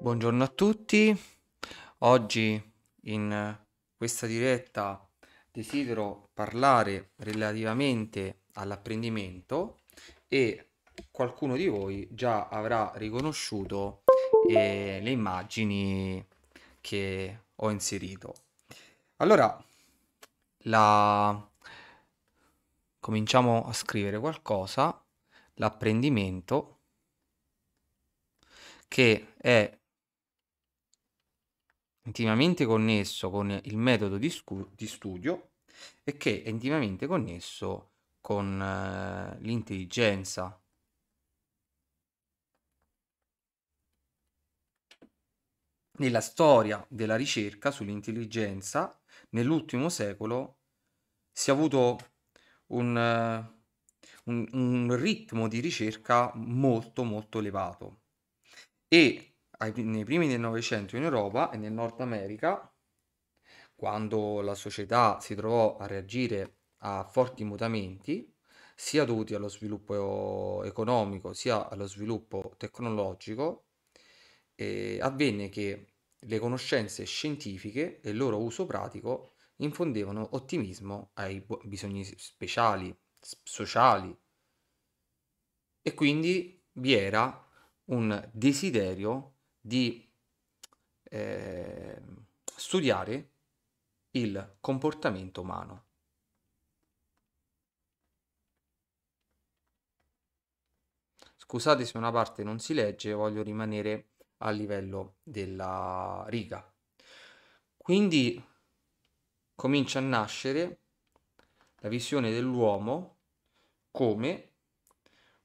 Buongiorno a tutti, oggi in questa diretta desidero parlare relativamente all'apprendimento e qualcuno di voi già avrà riconosciuto eh, le immagini che ho inserito. Allora, la... cominciamo a scrivere qualcosa, l'apprendimento che è intimamente connesso con il metodo di, scu- di studio e che è intimamente connesso con eh, l'intelligenza. Nella storia della ricerca sull'intelligenza, nell'ultimo secolo, si è avuto un, un, un ritmo di ricerca molto molto elevato e nei primi del Novecento in Europa e nel Nord America, quando la società si trovò a reagire a forti mutamenti, sia dovuti allo sviluppo economico sia allo sviluppo tecnologico, eh, avvenne che le conoscenze scientifiche e il loro uso pratico infondevano ottimismo ai bisogni speciali, sociali. E quindi vi era un desiderio di eh, studiare il comportamento umano. Scusate se una parte non si legge, voglio rimanere a livello della riga. Quindi comincia a nascere la visione dell'uomo come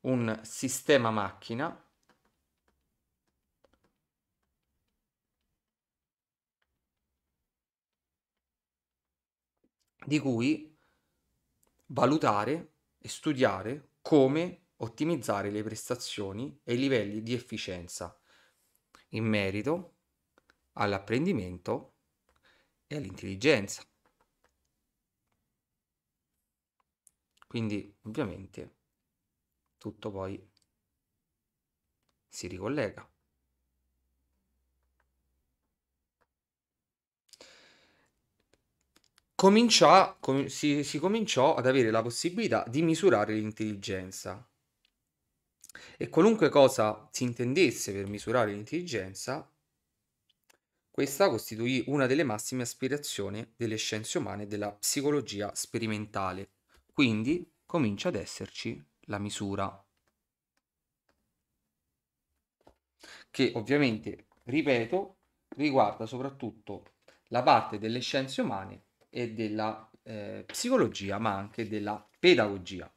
un sistema macchina di cui valutare e studiare come ottimizzare le prestazioni e i livelli di efficienza in merito all'apprendimento e all'intelligenza. Quindi ovviamente tutto poi si ricollega. Cominciò, com- si, si cominciò ad avere la possibilità di misurare l'intelligenza. E qualunque cosa si intendesse per misurare l'intelligenza, questa costituì una delle massime aspirazioni delle scienze umane e della psicologia sperimentale. Quindi comincia ad esserci la misura. Che ovviamente, ripeto, riguarda soprattutto la parte delle scienze umane e della eh, psicologia, ma anche della pedagogia.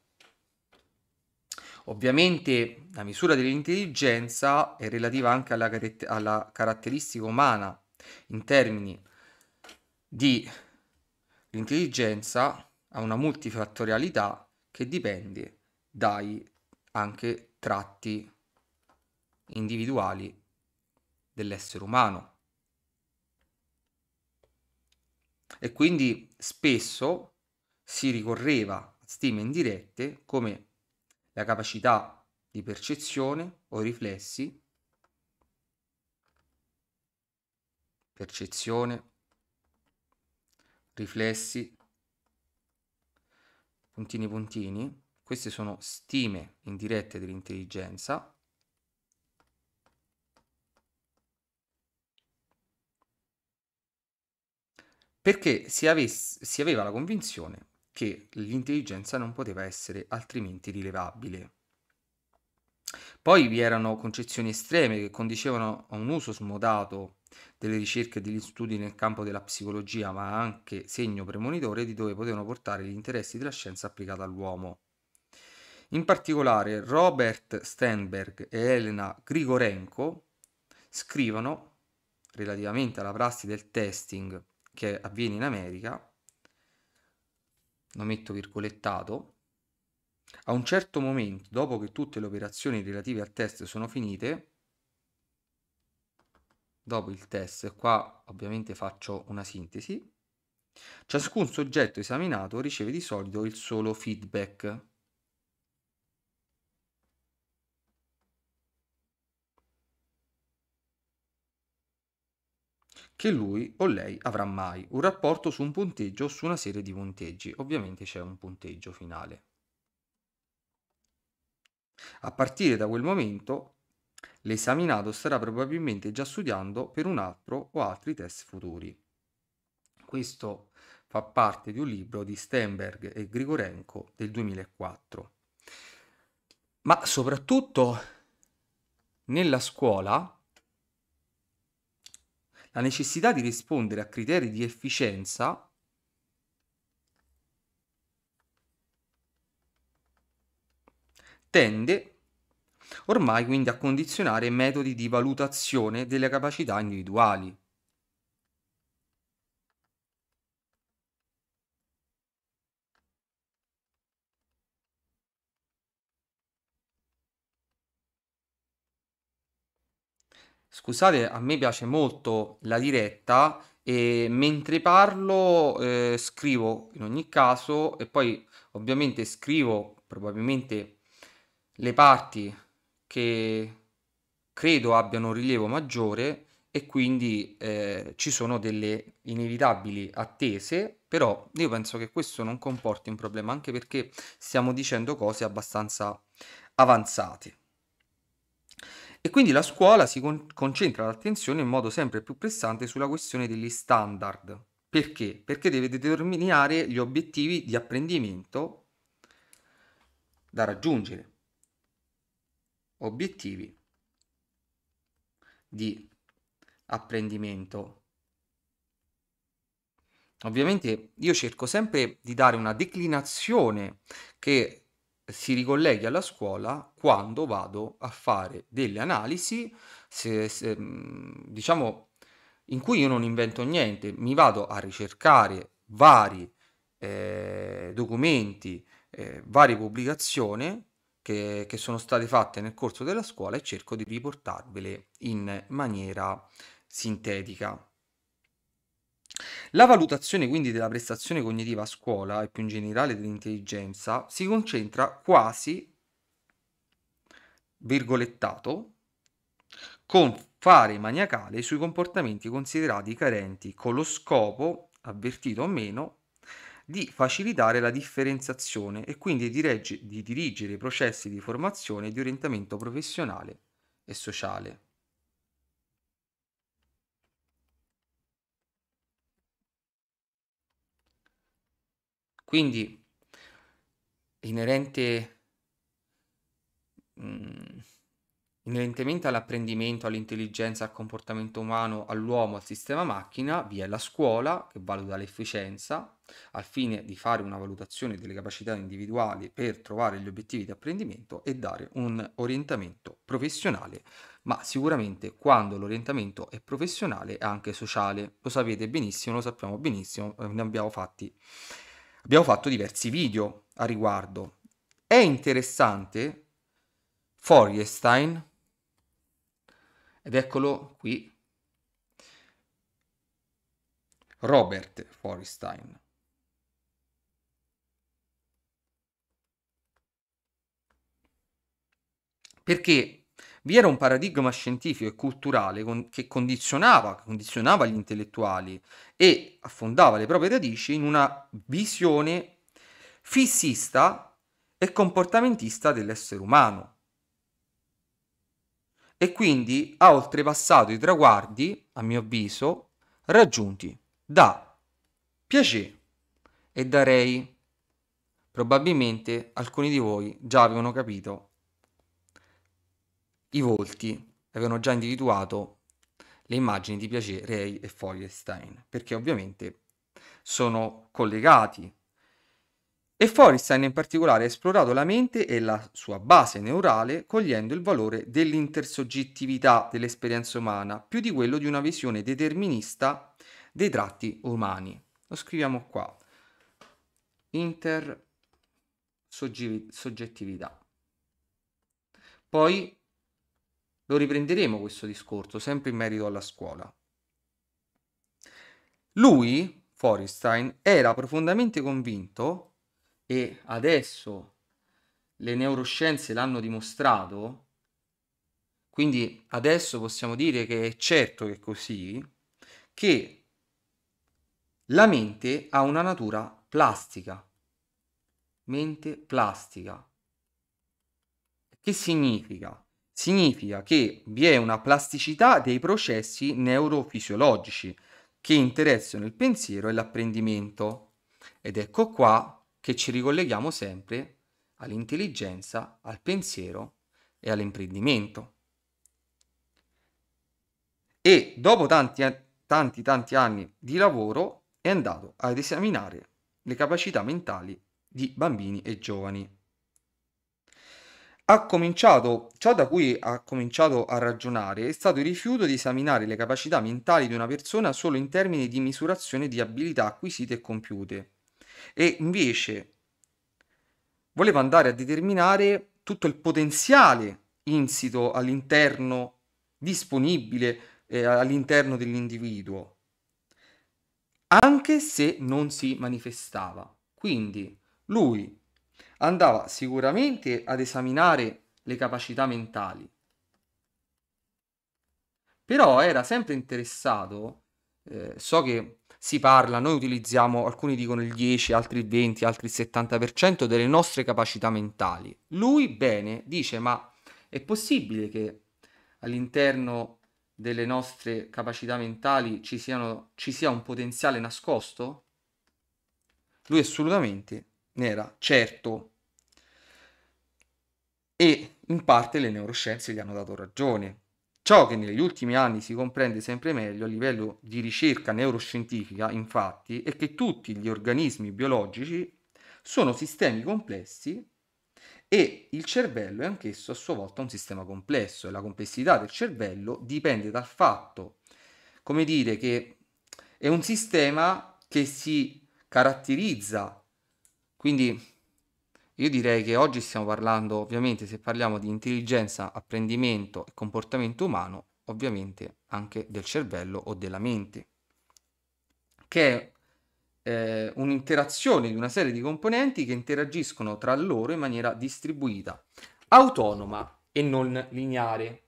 Ovviamente la misura dell'intelligenza è relativa anche alla, alla caratteristica umana in termini di l'intelligenza ha una multifattorialità che dipende dai anche tratti individuali dell'essere umano. E quindi spesso si ricorreva a stime indirette come la capacità di percezione o riflessi, percezione, riflessi, puntini puntini, queste sono stime indirette dell'intelligenza perché si, avesse, si aveva la convinzione che l'intelligenza non poteva essere altrimenti rilevabile. Poi vi erano concezioni estreme che condicevano a un uso smodato delle ricerche e degli studi nel campo della psicologia, ma anche segno premonitore di dove potevano portare gli interessi della scienza applicata all'uomo. In particolare Robert Sternberg e Elena Grigorenko scrivono, relativamente alla prassi del testing che avviene in America, lo metto virgolettato, a un certo momento, dopo che tutte le operazioni relative al test sono finite, dopo il test, qua ovviamente faccio una sintesi, ciascun soggetto esaminato riceve di solito il solo feedback. Che lui o lei avrà mai, un rapporto su un punteggio o su una serie di punteggi. Ovviamente c'è un punteggio finale. A partire da quel momento, l'esaminato starà probabilmente già studiando per un altro o altri test futuri. Questo fa parte di un libro di Stenberg e Grigorenko del 2004. Ma soprattutto nella scuola la necessità di rispondere a criteri di efficienza tende ormai quindi a condizionare metodi di valutazione delle capacità individuali. Scusate, a me piace molto la diretta e mentre parlo eh, scrivo in ogni caso e poi ovviamente scrivo probabilmente le parti che credo abbiano un rilievo maggiore e quindi eh, ci sono delle inevitabili attese, però io penso che questo non comporti un problema anche perché stiamo dicendo cose abbastanza avanzate. E quindi la scuola si con- concentra l'attenzione in modo sempre più pressante sulla questione degli standard. Perché? Perché deve determinare gli obiettivi di apprendimento da raggiungere. Obiettivi di apprendimento. Ovviamente io cerco sempre di dare una declinazione che si ricolleghi alla scuola quando vado a fare delle analisi, se, se, diciamo, in cui io non invento niente, mi vado a ricercare vari eh, documenti, eh, varie pubblicazioni che, che sono state fatte nel corso della scuola e cerco di riportarvele in maniera sintetica. La valutazione quindi della prestazione cognitiva a scuola e più in generale dell'intelligenza si concentra quasi, virgolettato, con fare maniacale sui comportamenti considerati carenti con lo scopo, avvertito o meno, di facilitare la differenziazione e quindi di, regge, di dirigere i processi di formazione e di orientamento professionale e sociale. Quindi, inerente, mm, inerentemente all'apprendimento, all'intelligenza, al comportamento umano, all'uomo, al sistema macchina, vi è la scuola che valuta l'efficienza al fine di fare una valutazione delle capacità individuali per trovare gli obiettivi di apprendimento e dare un orientamento professionale, ma sicuramente quando l'orientamento è professionale è anche sociale. Lo sapete benissimo, lo sappiamo benissimo, ne abbiamo fatti Abbiamo fatto diversi video a riguardo. È interessante Feuerstein, ed eccolo qui, Robert Feuerstein. Perché vi era un paradigma scientifico e culturale con- che condizionava, condizionava gli intellettuali e affondava le proprie radici in una visione fissista e comportamentista dell'essere umano. E quindi ha oltrepassato i traguardi, a mio avviso, raggiunti da Piaget e da Rey. Probabilmente alcuni di voi già avevano capito i volti avevano già individuato le immagini di Piaget, Rey e Feuerstein, perché ovviamente sono collegati. E Feuerstein in particolare ha esplorato la mente e la sua base neurale cogliendo il valore dell'intersoggettività dell'esperienza umana più di quello di una visione determinista dei tratti umani. Lo scriviamo qua. Intersoggettività. Poi lo riprenderemo questo discorso, sempre in merito alla scuola. Lui, Forestein, era profondamente convinto, e adesso le neuroscienze l'hanno dimostrato, quindi adesso possiamo dire che è certo che è così, che la mente ha una natura plastica. Mente plastica. Che significa? Significa che vi è una plasticità dei processi neurofisiologici che interessano il pensiero e l'apprendimento. Ed ecco qua che ci ricolleghiamo sempre all'intelligenza, al pensiero e all'imprendimento. E dopo tanti, tanti, tanti anni di lavoro è andato ad esaminare le capacità mentali di bambini e giovani. Ha cominciato, ciò da cui ha cominciato a ragionare è stato il rifiuto di esaminare le capacità mentali di una persona solo in termini di misurazione di abilità acquisite e compiute e invece voleva andare a determinare tutto il potenziale insito all'interno, disponibile eh, all'interno dell'individuo, anche se non si manifestava. Quindi lui andava sicuramente ad esaminare le capacità mentali, però era sempre interessato, eh, so che si parla, noi utilizziamo, alcuni dicono il 10, altri il 20, altri il 70% delle nostre capacità mentali. Lui bene dice ma è possibile che all'interno delle nostre capacità mentali ci, siano, ci sia un potenziale nascosto? Lui assolutamente era certo. E in parte le neuroscienze gli hanno dato ragione. Ciò che negli ultimi anni si comprende sempre meglio a livello di ricerca neuroscientifica, infatti, è che tutti gli organismi biologici sono sistemi complessi e il cervello è anch'esso a sua volta un sistema complesso e la complessità del cervello dipende dal fatto, come dire, che è un sistema che si caratterizza, quindi io direi che oggi stiamo parlando, ovviamente, se parliamo di intelligenza, apprendimento e comportamento umano, ovviamente anche del cervello o della mente, che è eh, un'interazione di una serie di componenti che interagiscono tra loro in maniera distribuita, autonoma e non lineare.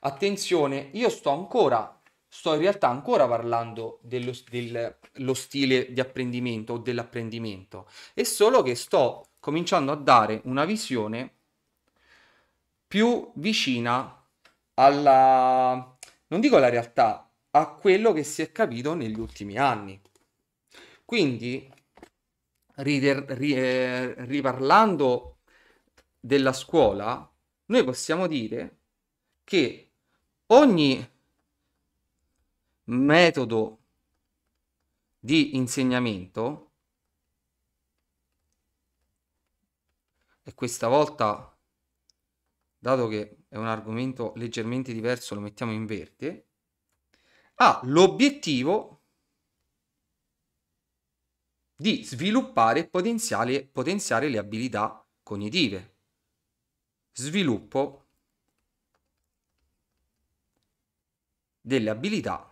Attenzione, io sto ancora, sto in realtà ancora parlando dello, dello stile di apprendimento o dell'apprendimento, è solo che sto cominciando a dare una visione più vicina alla, non dico alla realtà, a quello che si è capito negli ultimi anni. Quindi, rider, ri, eh, riparlando della scuola, noi possiamo dire che ogni metodo di insegnamento e questa volta dato che è un argomento leggermente diverso lo mettiamo in verde ha l'obiettivo di sviluppare e potenziare, potenziare le abilità cognitive. Sviluppo delle abilità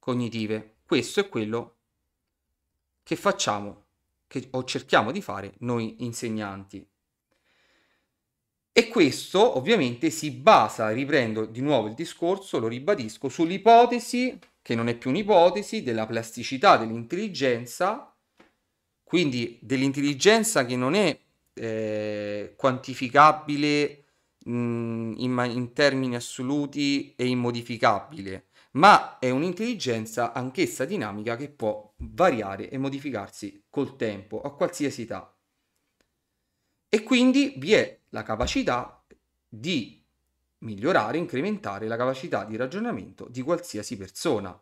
cognitive. Questo è quello che facciamo che, o cerchiamo di fare noi insegnanti. E questo ovviamente si basa, riprendo di nuovo il discorso, lo ribadisco, sull'ipotesi che non è più un'ipotesi, della plasticità dell'intelligenza, quindi dell'intelligenza che non è eh, quantificabile mh, in, in termini assoluti e immodificabile, ma è un'intelligenza anch'essa dinamica che può variare e modificarsi col tempo, a qualsiasi età. E quindi vi è la capacità di migliorare, incrementare la capacità di ragionamento di qualsiasi persona.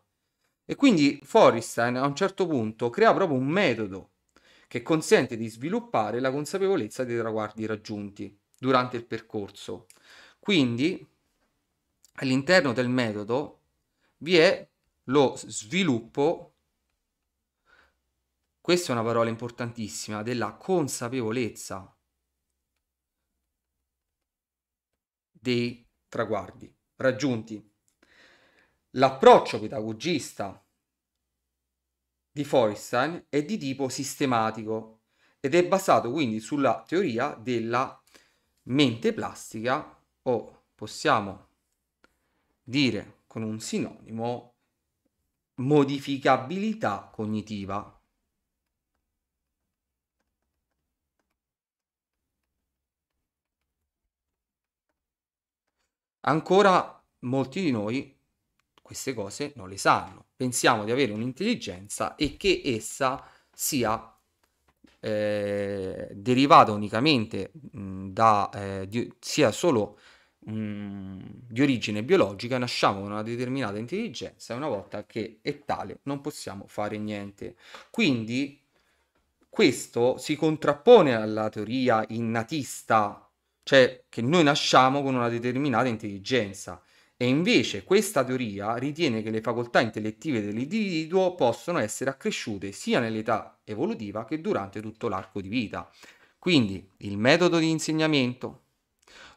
E quindi Forrestein a un certo punto crea proprio un metodo che consente di sviluppare la consapevolezza dei traguardi raggiunti durante il percorso. Quindi all'interno del metodo vi è lo sviluppo, questa è una parola importantissima, della consapevolezza dei traguardi raggiunti. L'approccio pedagogista di Feuerstein è di tipo sistematico ed è basato quindi sulla teoria della mente plastica o possiamo dire con un sinonimo modificabilità cognitiva. Ancora molti di noi queste cose non le sanno. Pensiamo di avere un'intelligenza e che essa sia eh, derivata unicamente mh, da eh, di, sia solo mh, di origine biologica, nasciamo con una determinata intelligenza e una volta che è tale non possiamo fare niente. Quindi questo si contrappone alla teoria innatista cioè che noi nasciamo con una determinata intelligenza. E invece questa teoria ritiene che le facoltà intellettive dell'individuo possono essere accresciute sia nell'età evolutiva che durante tutto l'arco di vita. Quindi il metodo di insegnamento,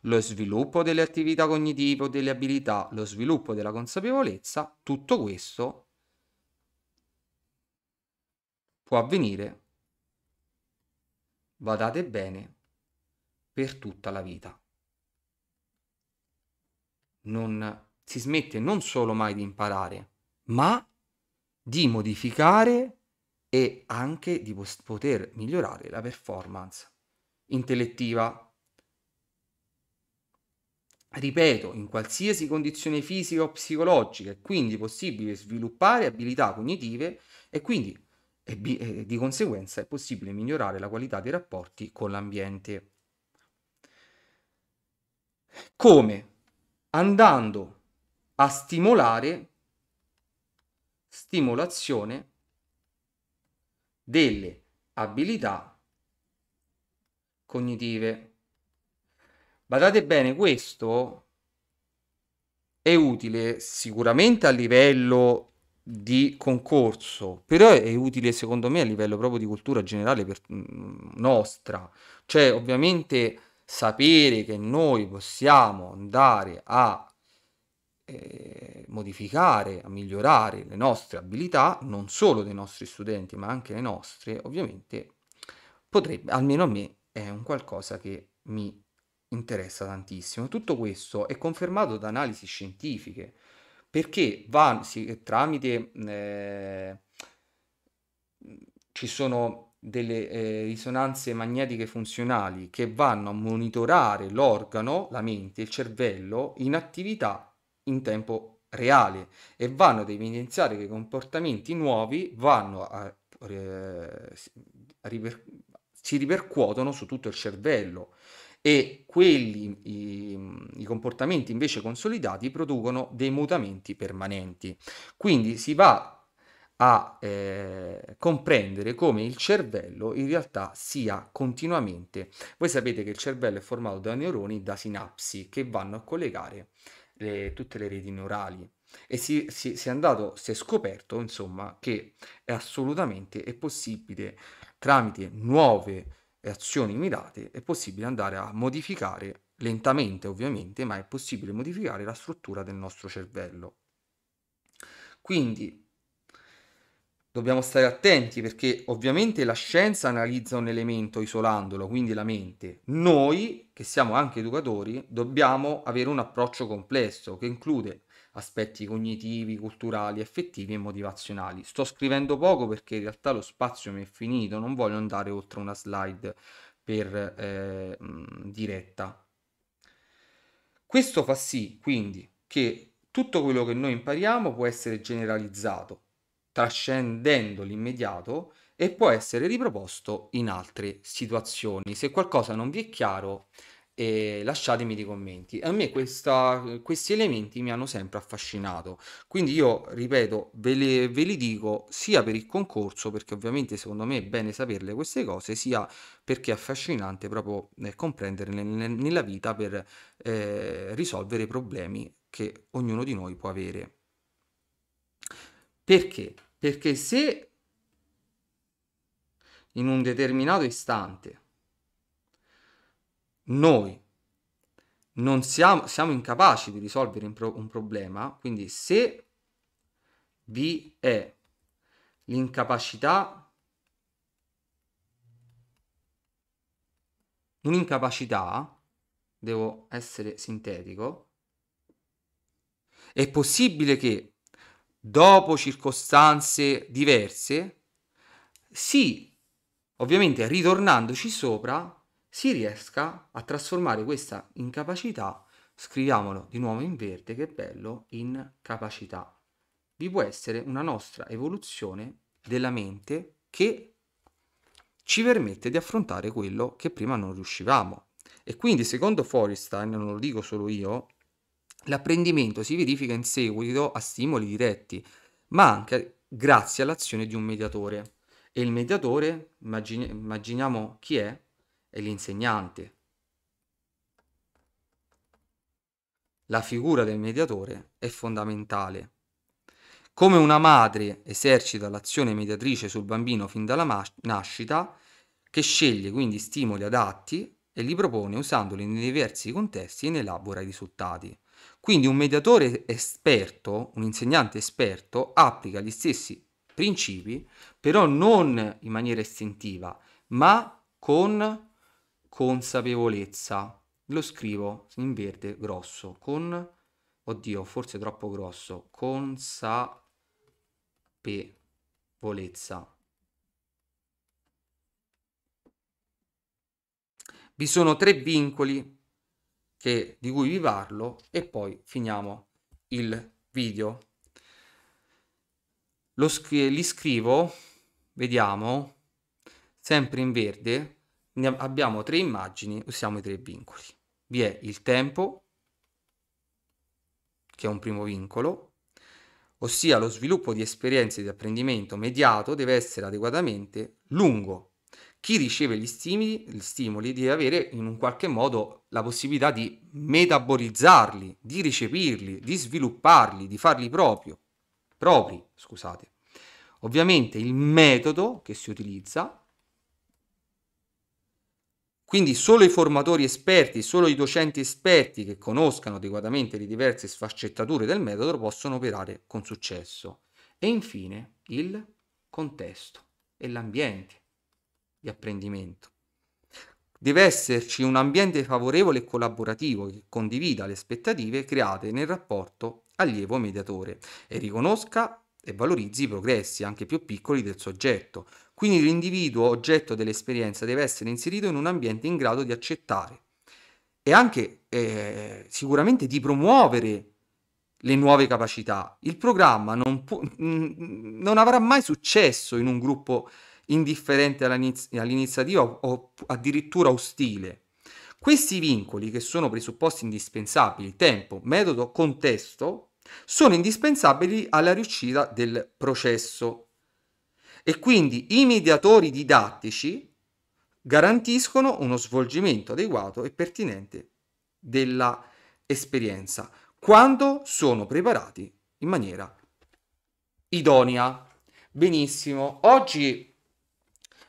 lo sviluppo delle attività cognitive o delle abilità, lo sviluppo della consapevolezza, tutto questo può avvenire, badate bene, per tutta la vita. Non si smette non solo mai di imparare, ma di modificare e anche di poter migliorare la performance intellettiva. Ripeto, in qualsiasi condizione fisica o psicologica è quindi possibile sviluppare abilità cognitive e quindi e di conseguenza è possibile migliorare la qualità dei rapporti con l'ambiente. Come? Andando a stimolare stimolazione delle abilità cognitive. Badate bene, questo è utile sicuramente a livello di concorso, però è utile secondo me a livello proprio di cultura generale per mm, nostra. Cioè, ovviamente sapere che noi possiamo andare a eh, modificare, a migliorare le nostre abilità, non solo dei nostri studenti, ma anche le nostre, ovviamente potrebbe, almeno a me, è un qualcosa che mi interessa tantissimo. Tutto questo è confermato da analisi scientifiche, perché va, si, tramite eh, ci sono delle eh, risonanze magnetiche funzionali che vanno a monitorare l'organo, la mente, il cervello in attività in tempo reale e vanno ad evidenziare che i comportamenti nuovi vanno a, eh, a riper- si ripercuotono su tutto il cervello e quelli, i, i, comportamenti invece consolidati producono dei mutamenti permanenti. Quindi si va a eh, comprendere come il cervello in realtà sia continuamente. Voi sapete che il cervello è formato da neuroni, da sinapsi che vanno a collegare le, tutte le reti neurali e si, si, si, è andato, si è scoperto insomma che è assolutamente è possibile tramite nuove azioni mirate è possibile andare a modificare lentamente ovviamente ma è possibile modificare la struttura del nostro cervello quindi dobbiamo stare attenti perché ovviamente la scienza analizza un elemento isolandolo, quindi la mente. Noi, che siamo anche educatori, dobbiamo avere un approccio complesso che include aspetti cognitivi, culturali, affettivi e motivazionali. Sto scrivendo poco perché in realtà lo spazio mi è finito, non voglio andare oltre una slide per eh, diretta. Questo fa sì, quindi, che tutto quello che noi impariamo può essere generalizzato trascendendo l'immediato e può essere riproposto in altre situazioni. Se qualcosa non vi è chiaro, eh, lasciatemi dei commenti. A me questa, questi elementi mi hanno sempre affascinato, quindi io ripeto, ve, le, ve li dico sia per il concorso, perché ovviamente secondo me è bene saperle queste cose, sia perché è affascinante proprio eh, comprenderle nella vita per eh, risolvere problemi che ognuno di noi può avere. Perché? Perché se in un determinato istante noi non siamo, siamo incapaci di risolvere un, pro, un problema, quindi se vi è l'incapacità, un'incapacità, devo essere sintetico, è possibile che dopo circostanze diverse, sì, ovviamente ritornandoci sopra, si riesca a trasformare questa incapacità, scriviamolo di nuovo in verde, che bello, in capacità. Vi può essere una nostra evoluzione della mente che ci permette di affrontare quello che prima non riuscivamo. E quindi, secondo Forestein, non lo dico solo io, l'apprendimento si verifica in seguito a stimoli diretti, ma anche grazie all'azione di un mediatore. E il mediatore, immagini- immaginiamo chi è, è l'insegnante. La figura del mediatore è fondamentale. Come una madre esercita l'azione mediatrice sul bambino fin dalla nascita, che sceglie quindi stimoli adatti e li propone usandoli nei diversi contesti e ne elabora i risultati. Quindi un mediatore esperto, un insegnante esperto, applica gli stessi principi, però non in maniera istintiva, ma con consapevolezza. Lo scrivo in verde grosso, con, oddio, forse troppo grosso, consapevolezza. Vi sono tre vincoli che, di cui vi parlo e poi finiamo il video. Lo scri- li scrivo, vediamo, sempre in verde, ne abbiamo tre immagini, usiamo i tre vincoli. Vi è il tempo, che è un primo vincolo, ossia lo sviluppo di esperienze di apprendimento mediato deve essere adeguatamente lungo chi riceve gli stimoli, gli stimoli deve avere in un qualche modo la possibilità di metabolizzarli, di recepirli, di svilupparli, di farli proprio, propri, scusate. Ovviamente il metodo che si utilizza, quindi solo i formatori esperti, solo i docenti esperti che conoscano adeguatamente le diverse sfaccettature del metodo possono operare con successo. E infine il contesto e l'ambiente di apprendimento. Deve esserci un ambiente favorevole e collaborativo che condivida le aspettative create nel rapporto allievo-mediatore e riconosca e valorizzi i progressi anche più piccoli del soggetto. Quindi l'individuo oggetto dell'esperienza deve essere inserito in un ambiente in grado di accettare e anche eh, sicuramente di promuovere le nuove capacità. Il programma non, può, non avrà mai successo in un gruppo indifferente all'iniziativa o addirittura ostile. Questi vincoli, che sono presupposti indispensabili, tempo, metodo, contesto, sono indispensabili alla riuscita del processo. E quindi i mediatori didattici garantiscono uno svolgimento adeguato e pertinente della esperienza quando sono preparati in maniera idonea. Benissimo, oggi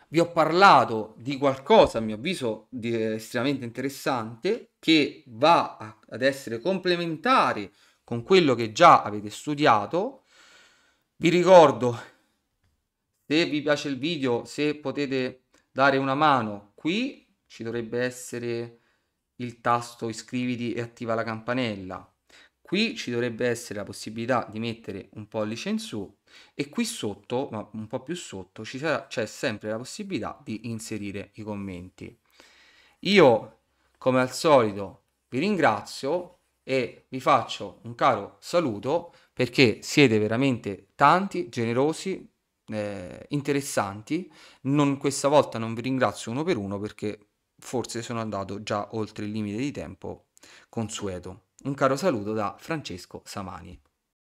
vi ho parlato di qualcosa, a mio avviso, di estremamente interessante, che va a, ad essere complementare con quello che già avete studiato. Vi ricordo, se vi piace il video, se potete dare una mano, qui ci dovrebbe essere il tasto iscriviti e attiva la campanella. Qui ci dovrebbe essere la possibilità di mettere un pollice in su e qui sotto, ma un po' più sotto, c'è sempre la possibilità di inserire i commenti. Io, come al solito, vi ringrazio e vi faccio un caro saluto perché siete veramente tanti, generosi, eh, interessanti. Non, questa volta non vi ringrazio uno per uno perché forse sono andato già oltre il limite di tempo consueto. Un caro saluto da Francesco Samani.